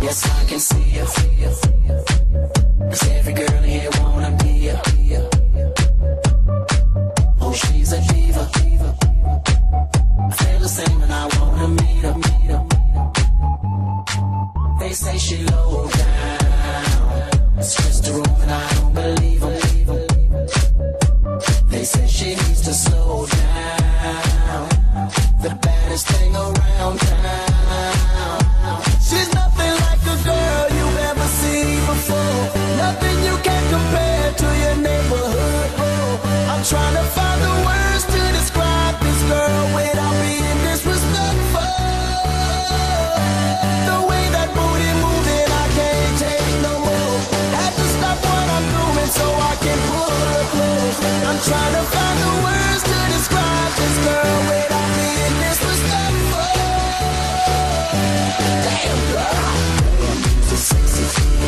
Yes, I can see you. Needs to slow down. The baddest thing around town.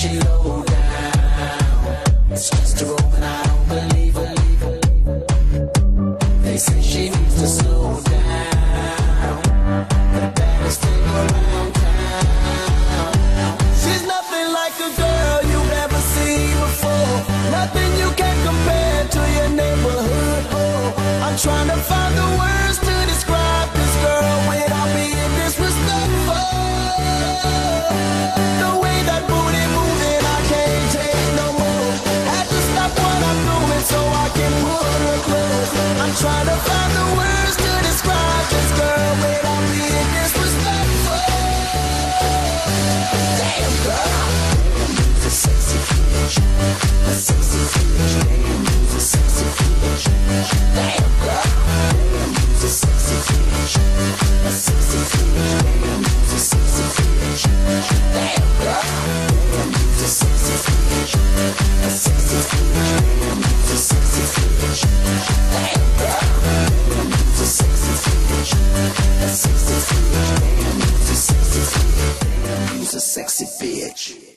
She low sexy bitch. A sexy bitch. Sexy bitch.